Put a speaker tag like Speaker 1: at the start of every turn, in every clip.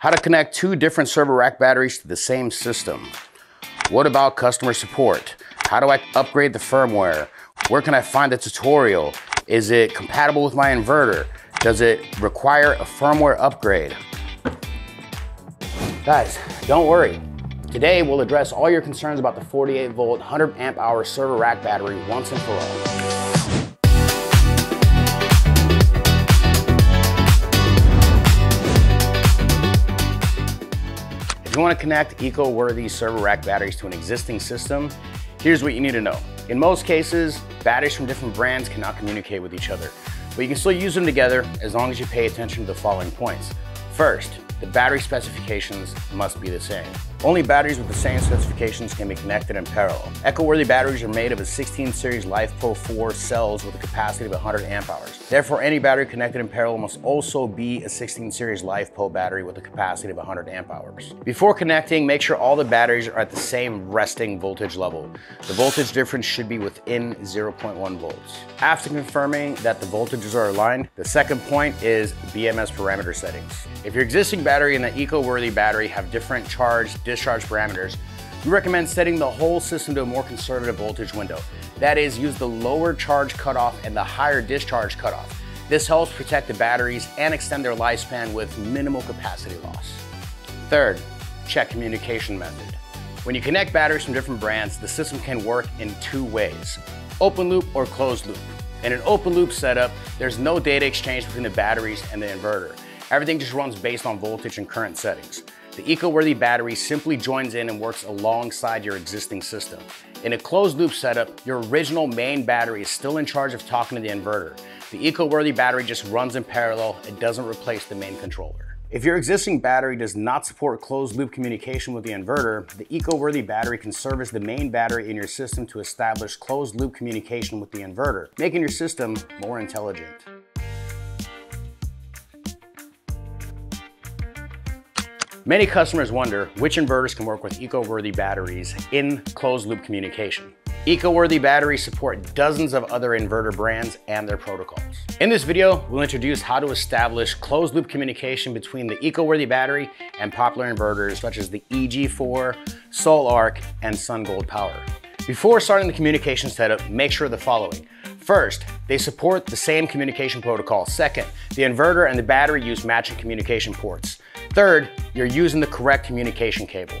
Speaker 1: How to connect two different server rack batteries to the same system. What about customer support? How do I upgrade the firmware? Where can I find the tutorial? Is it compatible with my inverter? Does it require a firmware upgrade? Guys, don't worry. Today, we'll address all your concerns about the 48 volt, 100 amp hour server rack battery once and for all. If you want to connect eco-worthy server rack batteries to an existing system, here's what you need to know. In most cases, batteries from different brands cannot communicate with each other, but you can still use them together as long as you pay attention to the following points. First, the battery specifications must be the same. Only batteries with the same specifications can be connected in parallel. Eco-worthy batteries are made of a 16 series LiFePO 4 cells with a capacity of 100 amp hours. Therefore, any battery connected in parallel must also be a 16 series LiFePO battery with a capacity of 100 amp hours. Before connecting, make sure all the batteries are at the same resting voltage level. The voltage difference should be within 0.1 volts. After confirming that the voltages are aligned, the second point is BMS parameter settings. If your existing battery and the eco-worthy battery have different charge discharge parameters, we recommend setting the whole system to a more conservative voltage window. That is, use the lower charge cutoff and the higher discharge cutoff. This helps protect the batteries and extend their lifespan with minimal capacity loss. Third, check communication method. When you connect batteries from different brands, the system can work in two ways, open loop or closed loop. In an open loop setup, there's no data exchange between the batteries and the inverter. Everything just runs based on voltage and current settings. The eco-worthy battery simply joins in and works alongside your existing system. In a closed loop setup, your original main battery is still in charge of talking to the inverter. The eco-worthy battery just runs in parallel, it doesn't replace the main controller. If your existing battery does not support closed loop communication with the inverter, the eco-worthy battery can serve as the main battery in your system to establish closed loop communication with the inverter, making your system more intelligent. Many customers wonder which inverters can work with eco-worthy batteries in closed-loop communication. Eco-worthy batteries support dozens of other inverter brands and their protocols. In this video, we'll introduce how to establish closed-loop communication between the eco-worthy battery and popular inverters such as the EG4, Sol-Ark, and SunGold Power. Before starting the communication setup, make sure the following. First, they support the same communication protocol. Second, the inverter and the battery use matching communication ports. Third, you're using the correct communication cable.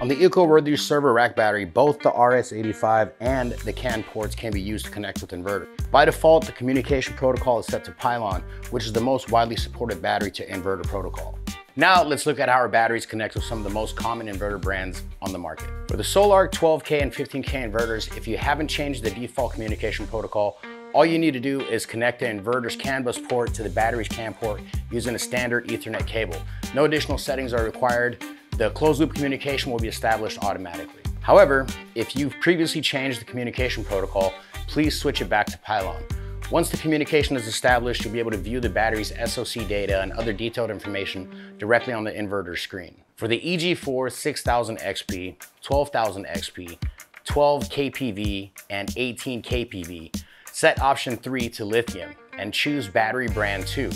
Speaker 1: On the eco-worthy server rack battery, both the RS-85 and the CAN ports can be used to connect with inverter. By default, the communication protocol is set to Pylon, which is the most widely supported battery to inverter protocol. Now let's look at how our batteries connect with some of the most common inverter brands on the market. For the Sol-Ark 12K and 15K inverters, if you haven't changed the default communication protocol, all you need to do is connect the inverter's CAN bus port to the battery's CAN port using a standard ethernet cable. No additional settings are required. The closed loop communication will be established automatically. However, if you've previously changed the communication protocol, please switch it back to Pylon. Once the communication is established, you'll be able to view the battery's SOC data and other detailed information directly on the inverter screen. For the EG4 6000 XP, 12,000 XP, 12 KPV, and 18 KPV, Set option 3 to lithium and choose battery brand 2,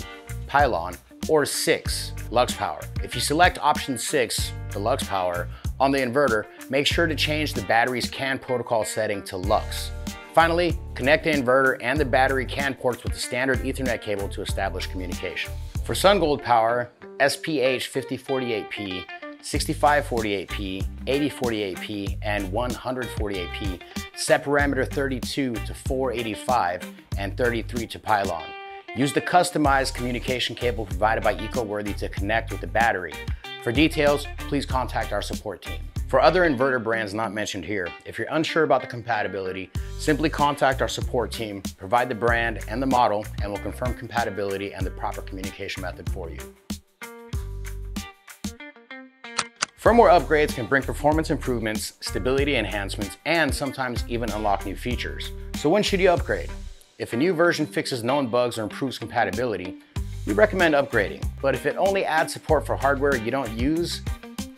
Speaker 1: Pylon, or 6, Lux Power. If you select option 6, the Lux Power, on the inverter, make sure to change the battery's CAN protocol setting to Lux. Finally, connect the inverter and the battery CAN ports with the standard ethernet cable to establish communication. For SunGold Power, SPH 5048P 6548P, 8048P, and 148P, set parameter 32 to 485 and 33 to pylon. Use the customized communication cable provided by EcoWorthy to connect with the battery. For details, please contact our support team. For other inverter brands not mentioned here, if you're unsure about the compatibility, simply contact our support team, provide the brand and the model, and we'll confirm compatibility and the proper communication method for you. Firmware upgrades can bring performance improvements, stability enhancements, and sometimes even unlock new features. So when should you upgrade? If a new version fixes known bugs or improves compatibility, we recommend upgrading. But if it only adds support for hardware you don't use,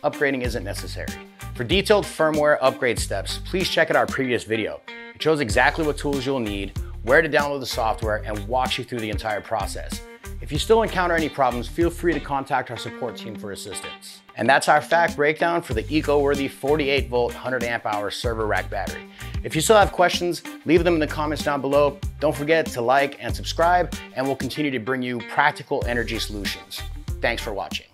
Speaker 1: upgrading isn't necessary. For detailed firmware upgrade steps, please check out our previous video. It shows exactly what tools you'll need, where to download the software, and walks you through the entire process. If you still encounter any problems, feel free to contact our support team for assistance. And that's our FAQ breakdown for the EcoWorthy 48 volt 100 amp hour server rack battery. If you still have questions, leave them in the comments down below. Don't forget to like and subscribe, and we'll continue to bring you practical energy solutions. Thanks for watching.